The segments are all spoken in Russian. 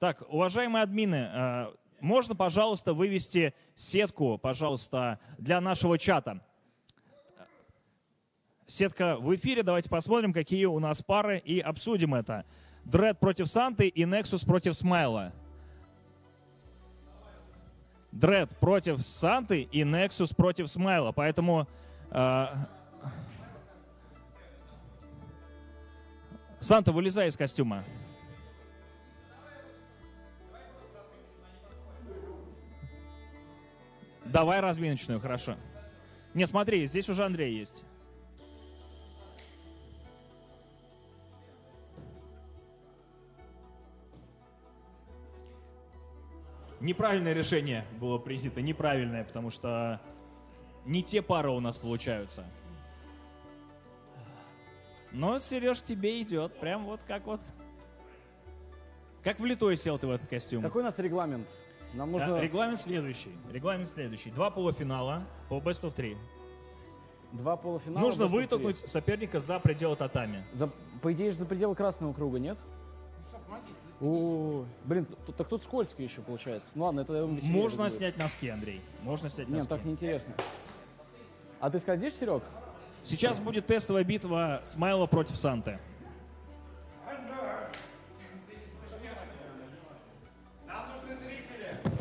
Так, уважаемые админы, э, можно, пожалуйста, вывести сетку, пожалуйста, для нашего чата? Сетка в эфире, давайте посмотрим, какие у нас пары, и обсудим это. Дред против Санты и Nexus против Смайла. Дред против Санты и Nexus против Смайла. Поэтому... э, Санта, вылезай из костюма. Давай разминочную, хорошо. Не, смотри, здесь уже Андрей есть. Неправильное решение было принято, неправильное, потому что не те пары у нас получаются. Но, Сереж, тебе идет. Прям вот как вот... Как влитой сел ты в этот костюм. Какой у нас регламент? Нам нужно... Да, Регламент следующий. Регламент следующий. Два полуфинала по Best of 3. Два полуфинала. Нужно вытолкнуть соперника за пределы татами. За, по идее, же за пределы красного круга, нет? О, блин, тут, так тут скользко еще получается. Ну ладно, это Можно будет. снять носки, Андрей. Можно снять Нет, носки. так неинтересно. А ты скользишь, Серег? Сейчас будет тестовая битва Смайла против Санты.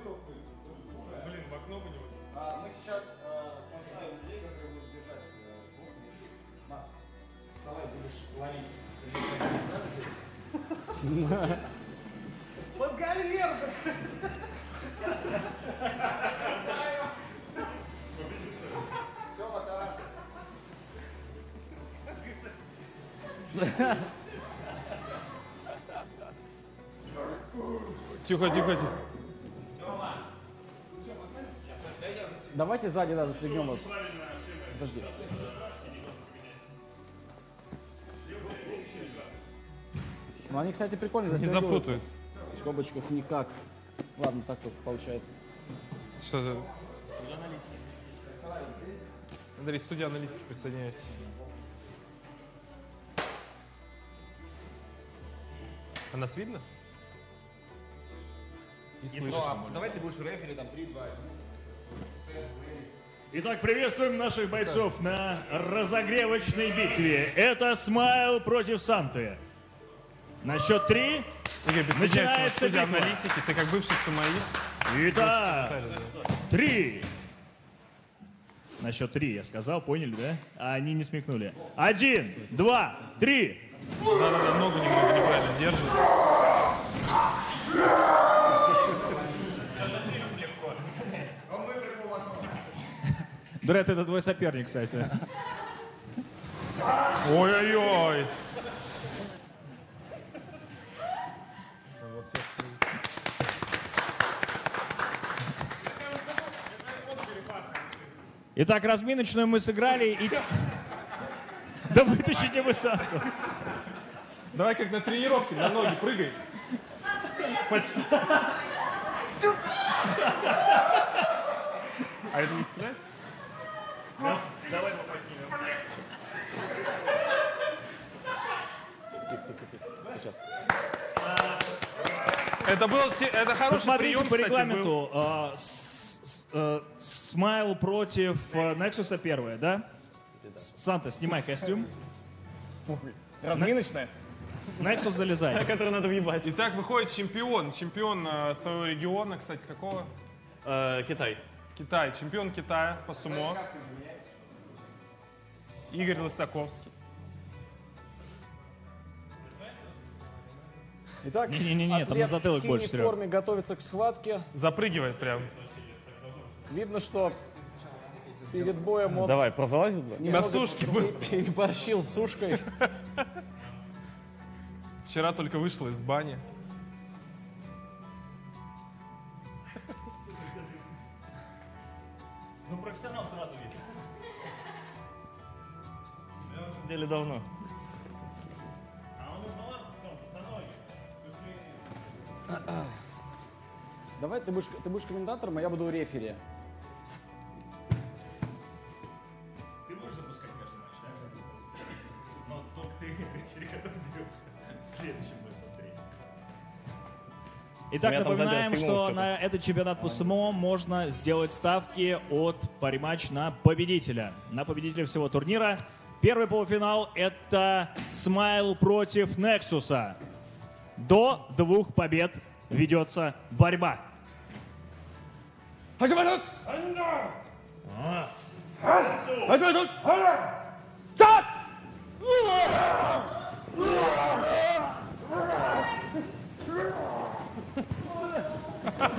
друг друга. Блин, в окно бы не Мы сейчас э, посмотрим людей, которые будут держать э, двух мишек. Макс, вставай, будешь ловить. Под галер! Тёма Тарасов. Тихо, тихо, тихо. Давайте сзади, да, застегнем вас. Подожди. Ну они, кстати, прикольно Не запутают. В скобочках никак. Ладно, так вот получается. Что это? Андрей, студия аналитики, присоединяйся. А нас видно? И Ну, слышно. а давай ты будешь рефери, там 3-2. Итак, приветствуем наших бойцов на разогревочной битве. Это Смайл против Санты. На счет три начинается битва. аналитики. Ты как бывший сумоист. Итак, три. На счет три я сказал, поняли, да? А они не смекнули. Один, два, три. Да-да-да, ногу немного неправильно держит. Дред, это твой соперник, кстати. Ой-ой-ой. Итак, разминочную мы сыграли и... Да вытащите вы Санту. Давай как на тренировке, на ноги прыгай. Почти. А это не цепляется? Давай попадем. Сейчас. Это был это хороший Посмотрите прием, по кстати, был. регламенту. а, с- с- э, Смайл против э, Нексуса первое, да? Санта, снимай костюм. Разминочная? Нексус залезай. Которую надо въебать. Итак, выходит чемпион. Чемпион э, своего региона, кстати, какого? Китай. Китай. Чемпион Китая по сумо. Игорь Лысаковский. Итак, Не-не-не, там атлет на затылок в больше, Серег. форме готовится к схватке. Запрыгивает прям. Видно, что Перед боем он Давай, прозалазь туда. На сушке был. переборщил с сушкой. Вчера только вышел из бани. Ну, профессионал сразу самом деле давно. Давай ты будешь, ты будешь комментатором, а я буду рефери. Ты будешь запускать каждый матч, да? Но только ты рефери, который дерется в следующем. Итак, напоминаем, что на этот чемпионат по СМО можно сделать ставки от пари-матч на победителя. На победителя всего турнира. Первый полуфинал — это Смайл против Нексуса. До двух побед ведется борьба.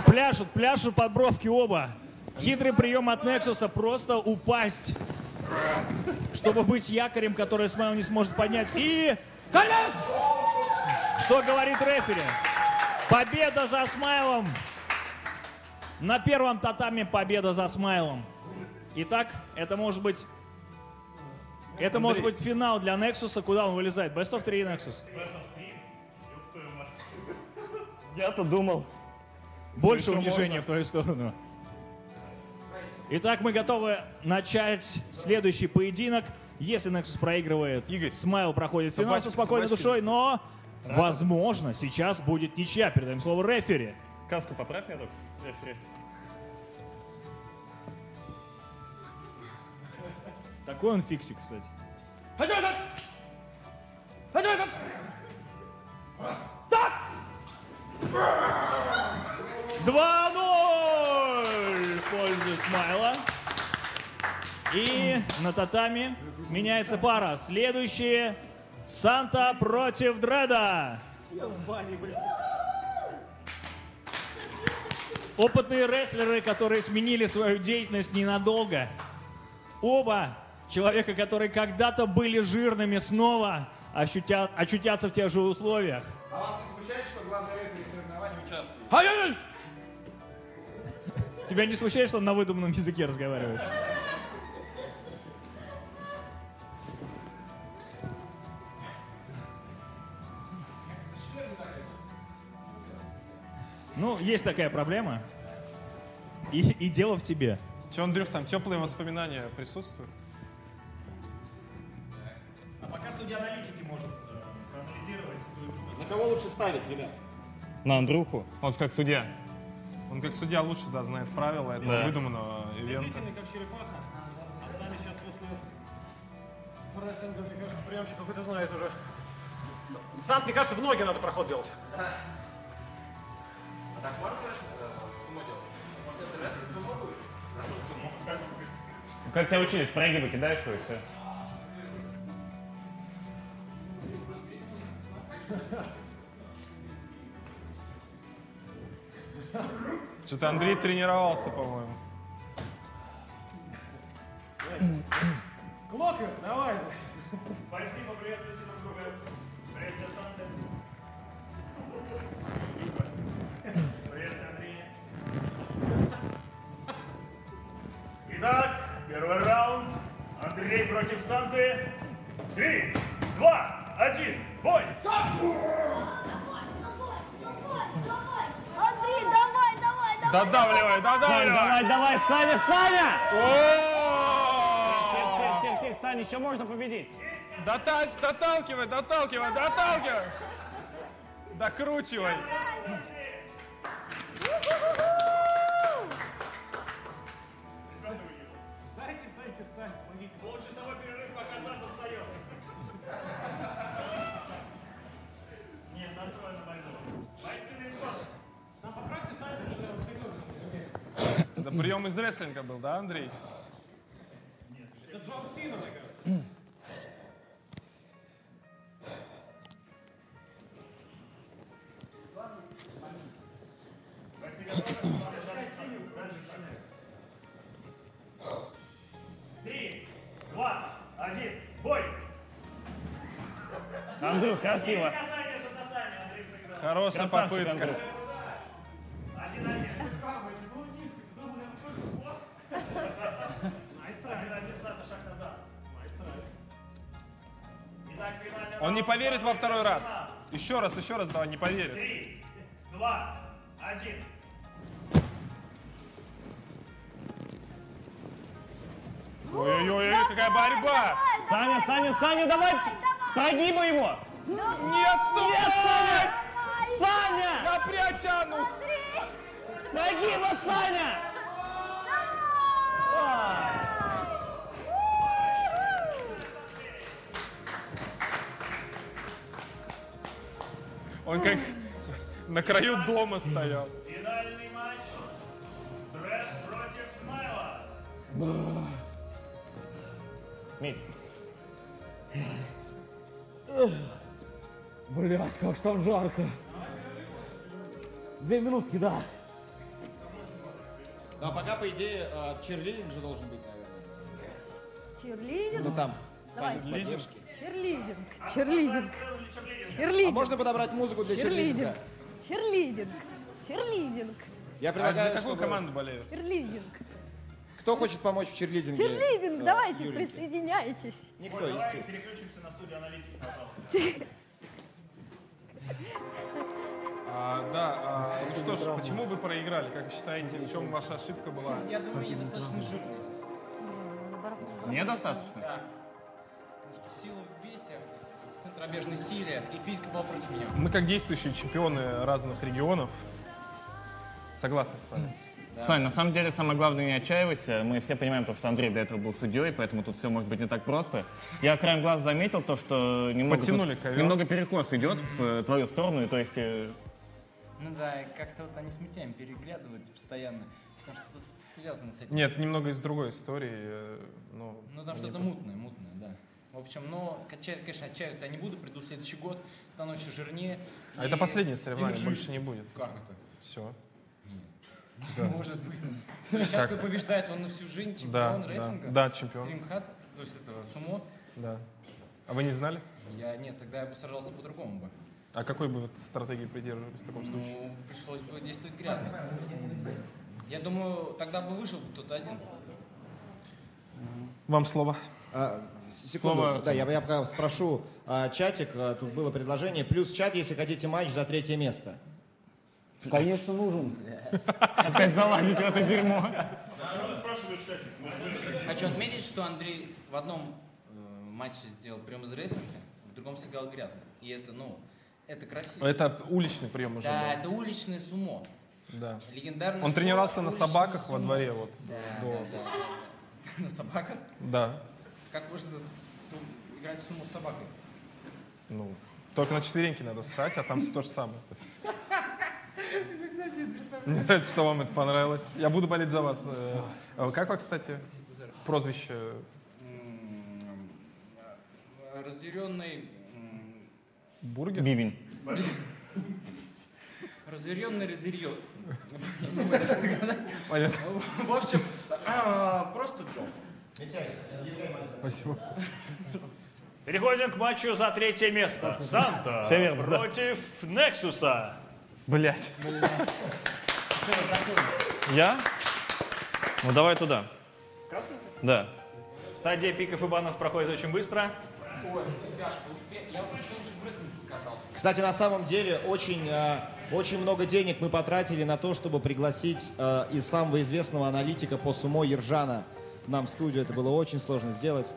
Пляшут, пляшут под бровки оба. Хитрый прием от Нексуса просто упасть, чтобы быть якорем, который Смайл не сможет поднять. И... Что говорит рефери? Победа за Смайлом. На первом татаме победа за Смайлом. Итак, это может быть... Это может быть финал для Нексуса. Куда он вылезает? Best of 3 Nexus. Я-то думал. Больше унижения в твою сторону. Итак, мы готовы начать следующий поединок. Если Nexus проигрывает, Игорь, Смайл проходит финал со собачки, спокойной собачки душой, но, возможно, сейчас будет ничья. Передаем слово рефери. Каску поправь мне только. Такой он фиксик, кстати. 2-0 в пользу Смайла. И на татами меняется пара. Следующие Санта против Дреда. Опытные рестлеры, которые сменили свою деятельность ненадолго. Оба человека, которые когда-то были жирными, снова ощутят, очутятся в тех же условиях. А вас не смущает, что главный рефери соревнований участвует? Тебя не смущает, что он на выдуманном языке разговаривает? Ну, есть такая проблема. И, и дело в тебе. Че, Андрюх, там теплые воспоминания присутствуют? А пока студия аналитики может проанализировать На кого лучше ставить, ребят? На Андруху. Он же как судья. Он как судья лучше да, знает правила этого Да. выдуманного ивента. как черепаха, а сами сейчас после Рестлинга, мне кажется, приемщик какой-то знает уже. Сам, мне кажется, в ноги надо проход делать. Как тебя учили? Спрыгивай, кидаешь его и все. Что-то Андрей тренировался, по-моему. Клокер, давай. Бойцы поприветствуйте друг друга. Приветствие Санты. Андрей против Санты. Три, два, один, бой! Андрей, давай, давай, давай. Додавливай, додавливай! Давай, давай, Саня, Саня! Тихо, тихо, тихо, Саня, еще можно победить. Дота- Доталкивай, доталкивай, доталкивай! Докручивай! Прием из рестлинга был, да, Андрей? Это Джон Сина, мне кажется. Дальше, дальше. один, бой! Андрюх, красиво. Хорошая Красавчик, попытка. Андрюх. Он не поверит во второй раз. Еще раз, еще раз давай, не поверит. Три, два, один. Ой-ой-ой, какая борьба! Саня, Саня, Саня, давай! Прогибай его! Нет, стоп! Саня! Напрячь анус! Прогиба, Саня! Он как на краю дома стоял. Финальный матч. Брэд против Смайла. Мить, Блядь, как ж там жарко. Две минутки, да. Ну а пока, по идее, э, черлидинг же должен быть, наверное. Черлидинг? Ну там, Давай. танец поддержки. Черлидинг. Черлидинг. А Черлидинг. можно подобрать музыку для черлидинга? Черлидинг. Черлидинг. Я А за предлагаю, какую чтобы... команду болеют? Черлидинг. Кто хочет помочь в черлидинге? Черлидинг. э, Давайте, Юленьке? присоединяйтесь. Никто, Давай естественно. переключимся на студию аналитики, пожалуйста. А, да, а, ну что ж, почему вы проиграли? Как вы считаете, в чем ваша ошибка была? Я думаю, недостаточно жирный. недостаточно? Да. Потому что сила центробежной силе и физика была против меня. Мы как действующие чемпионы разных регионов согласны с вами. Сань, на самом деле самое главное не отчаивайся. Мы все понимаем, то, что Андрей до этого был судьей, поэтому тут все может быть не так просто. Я краем глаз заметил то, что немного, Подтянули тут- ковер. немного перекос идет в э, твою сторону, и то есть э, Ну да, как-то вот они с Митяем переглядываются постоянно, потому что это связано с этим. Нет, немного из другой истории. э, Ну, Ну там что-то мутное, мутное, да. В общем, но, кача- конечно, отчаиваться я не буду, приду в следующий год, становишься жирнее. А это последнее соревнование, держись. больше не будет. Как это? Все. Может быть. Сейчас кто побеждает, он на всю жизнь Да, чемпион да, рейсинга. да, чемпион. Стримхат, то есть этого сумо. Да. А вы не знали? Я, нет, тогда я бы сражался по-другому бы. А какой бы вы стратегии придерживались в таком случае? Ну, пришлось бы действовать грязно. Я думаю, тогда бы вышел бы кто-то один. Вам слово. А, секунду, Слово да, я, я пока спрошу а, чатик, а, тут было предложение, плюс чат, если хотите матч за третье место. Конечно, нужен. опять заладить в это дерьмо. Хочу отметить, что Андрей в одном э, матче сделал прием из рейсинга, в другом сыграл грязно. И это, ну, это красиво. Это уличный прием уже Да, был. это уличное сумо. Да. Легендарная Он школа тренировался на собаках во дворе вот. Да, до- да, да. На собаках? Да. Как можно играть в сумо с собакой? Ну, только на четвереньки надо встать, а там все то же самое. Мне нравится, что вам это понравилось. Я буду болеть за вас. Э, а Как вас, кстати, прозвище? Э, Разъяренный... Бургер? Бивень. Разъяренный разъярен. Понятно. В общем, а, просто Джо. Спасибо. Переходим к матчу за третье место. Санта Всё верно, да. против Нексуса. Блять. Я? Ну давай туда. Да. Стадия пиков и банов проходит очень быстро. Кстати, на самом деле очень, а, очень много денег мы потратили на то, чтобы пригласить а, из самого известного аналитика по сумо Ержана к нам в студию. Это было очень сложно сделать.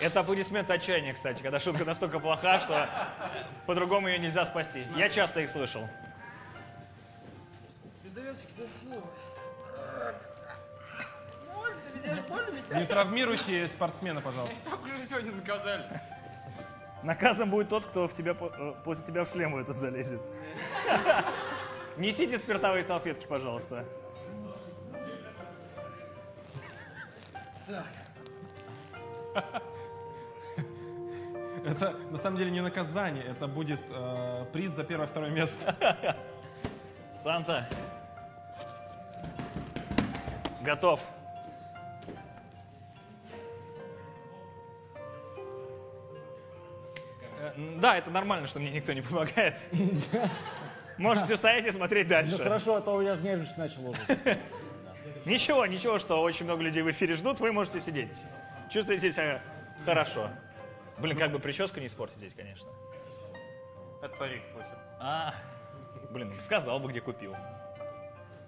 Это аплодисменты отчаяния, кстати, когда шутка настолько плоха, что по-другому ее нельзя спасти. Я часто их слышал. Не травмируйте спортсмена, пожалуйста. Так уже сегодня наказали. Наказом будет тот, кто в тебя, э, после тебя в шлем этот залезет. Несите спиртовые салфетки, пожалуйста. Это на самом деле не наказание, это будет э, приз за первое-второе место. Санта. Готов. Э, Да, это нормально, что мне никто не помогает. Можете стоять и смотреть Ну дальше. хорошо, а то я нервничать начал уже. Ничего, ничего, что очень много людей в эфире ждут, вы можете сидеть. Чувствуете себя хорошо. Блин, как бы прическу не испортить здесь, конечно. Это парик, похер. А, блин, сказал бы, где купил.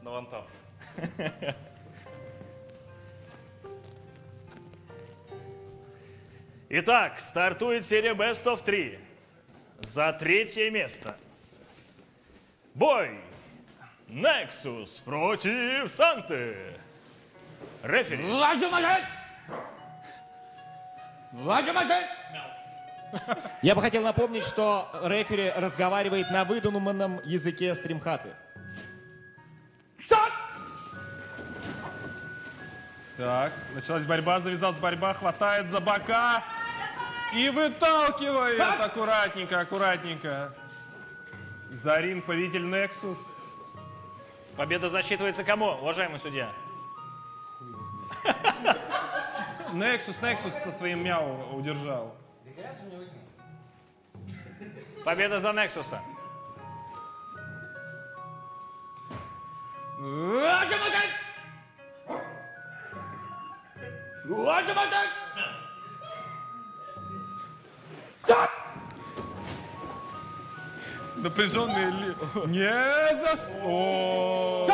Да вон там. Итак, стартует серия Best of 3. За третье место. Бой. Nexus против Санты. Рефери. Я бы хотел напомнить, что рефери разговаривает на выдуманном языке стримхаты. Так, началась борьба, завязалась борьба, хватает за бока и выталкивает аккуратненько, аккуратненько. За ринг победитель Nexus. Победа засчитывается кому, уважаемый судья? Nexus, Nexus со своим мяу удержал. Победа за Нексуса. Напряженные ли... Не за... О,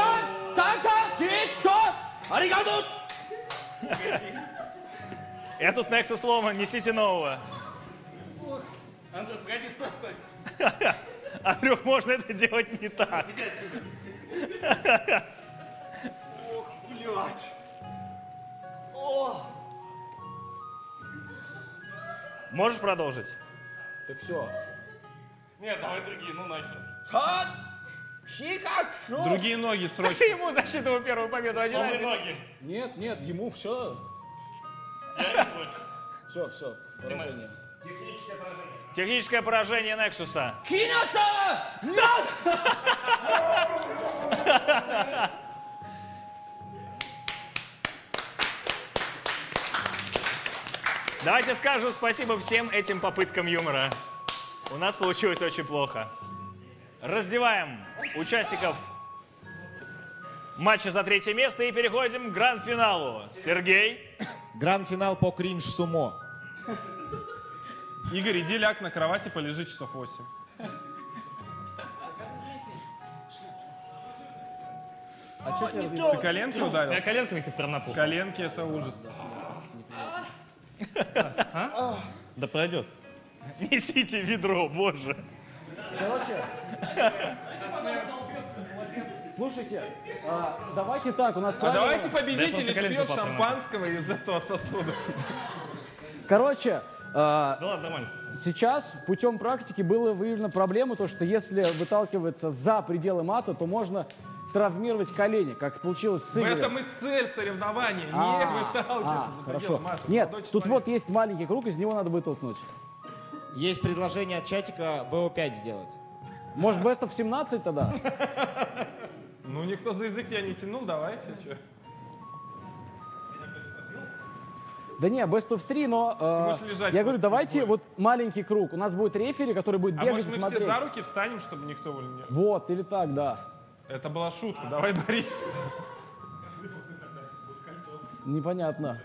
Этот Nexus сломан, несите нового. Андрей, погоди, стой, стой. Андрюх, можно это делать не так. Блять. Можешь продолжить? Так все. Нет, давай другие, ну нахер. другие ноги Ты срочно. ему засчитывал первую победу один Сломай один. ноги. Нет, нет, ему все. Я не больше. Все, все. Поражение. Техническое поражение. Техническое поражение Нексуса. Давайте скажем спасибо всем этим попыткам юмора. У нас получилось очень плохо. Раздеваем участников матча за третье место и переходим к гранд-финалу. Сергей, Гранд-финал по кринж-сумо. Игорь, иди ляг на кровати, полежи часов 8. А что тебе Ты коленки ударил? Я коленками тебе прям на пол. Коленки это ужас. Да пройдет. несите ведро, боже. Короче, слушайте, а, давайте так, у нас А давайте победитель просто коленку испьет папа шампанского из этого сосуда. Короче, а, Да ладно, нормально. сейчас путем практики было выявлена проблема, то, что если выталкивается за пределы мата, то можно травмировать колени, как получилось с В Игорем. этом и цель соревнования. Не А, выталкиваться а, за хорошо. пределы мата. Нет, Молодой тут человек. вот есть маленький круг, из него надо вытолкнуть. Есть предложение от чатика БО5 сделать. Может, best of 17 тогда? Ну, никто за язык я не тянул, давайте. чё. Да не, best of 3, но э, лежать я говорю, давайте боли. вот маленький круг. У нас будет рефери, который будет А бегать может и мы все смотреть. за руки встанем, чтобы никто не... Вот, или так, да. Это была шутка. Давай, Борис. Непонятно.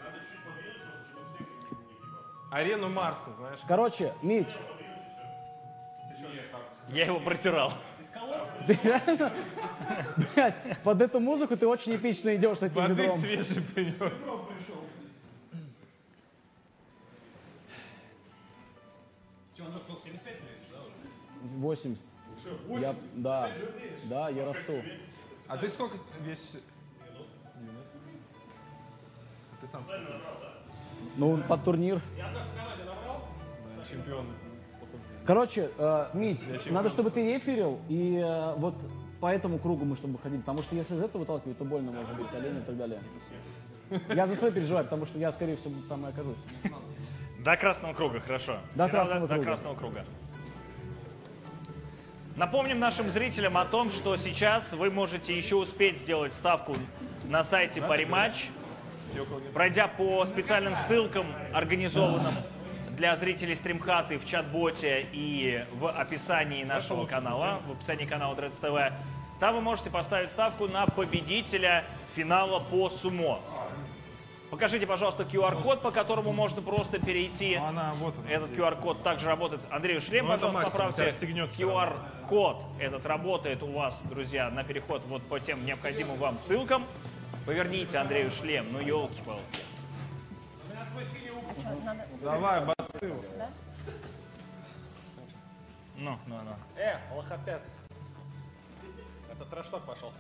Арену Марса, знаешь. Короче, Мить, Я его протирал. ты реально, блядь, под эту музыку ты очень эпично идешь с этим Воды ведром. свежий принес. 80. Я, да, да, я расту. А ты сколько весишь? 90. Ты сам сколько? Ну, под турнир. Чемпион. Короче, э, Мить, надо, чтобы ты реферил, и э, вот по этому кругу мы чтобы ходили, потому что если из этого выталкивать, то больно может быть, олень и так далее. Я за свой переживаю, потому что я, скорее всего, там и окажусь. До красного круга, хорошо. До красного до круга. красного круга. Напомним нашим зрителям о том, что сейчас вы можете еще успеть сделать ставку на сайте Париматч, пройдя по специальным ссылкам, организованным для зрителей стримхаты в чат-боте и в описании нашего канала, в описании канала Dreads TV. Там вы можете поставить ставку на победителя финала по сумо. Покажите, пожалуйста, QR-код, по которому можно просто перейти. Она вот она. Этот QR-код также работает. Андрей, шлем, Ну, пожалуйста, поправьте. QR-код этот работает у вас, друзья, на переход вот по тем необходимым вам ссылкам. Поверните Андрею шлем, ну елки-палки. Давай, басы. Ну, ну, ну. Э, лохопед. Это трэш-ток пошел.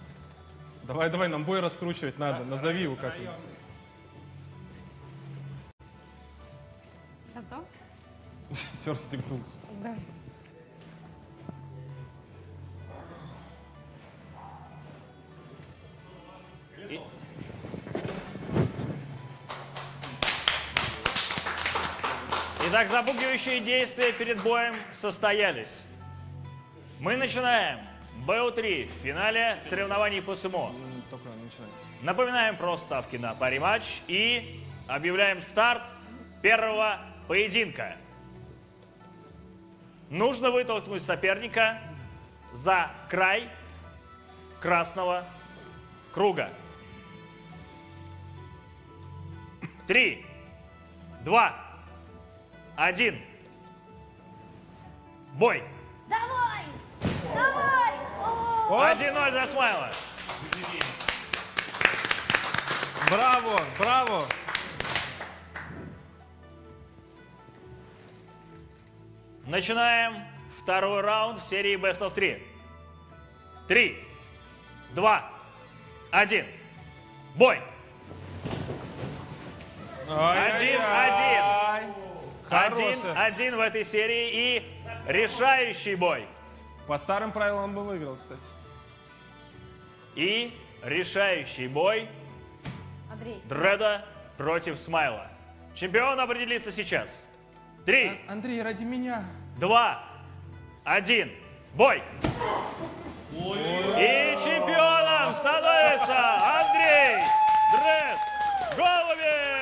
Давай, давай, нам бой раскручивать надо. Назови его как-нибудь. Готов? Все расстегнулся. Да. Итак, запугивающие действия перед боем состоялись. Мы начинаем БО-3 в финале соревнований по сумо. Начинается. Напоминаем про ставки на пари-матч и объявляем старт первого поединка. Нужно вытолкнуть соперника за край красного круга. Три, два, один. Бой. Давай! Давай! 1-0 за Смайла. Браво, браво. Начинаем второй раунд в серии Best of 3. Три, два, один. Бой! Один, один. Один, в этой серии и решающий бой. По старым правилам он бы выиграл, кстати. И решающий бой Андрей. Дреда против Смайла. Чемпион определится сейчас. Три, Андрей, ради меня. два, один. Бой! И чемпионом становится Андрей Дред Голубев!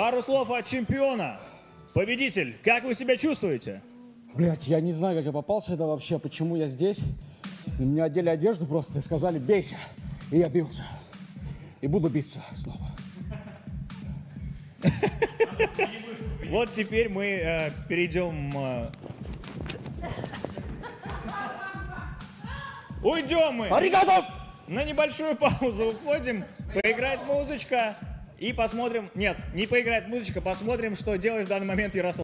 Пару слов от чемпиона. Победитель, как вы себя чувствуете? Блять, я не знаю, как я попался это вообще, почему я здесь. На меня одели одежду просто и сказали «бейся». И я бился. И буду биться снова. Вот теперь мы э, перейдем... э, Уйдем мы! Аригато! На небольшую паузу уходим, поиграет музычка и посмотрим... Нет, не поиграет музычка, посмотрим, что делает в данный момент Ярослав.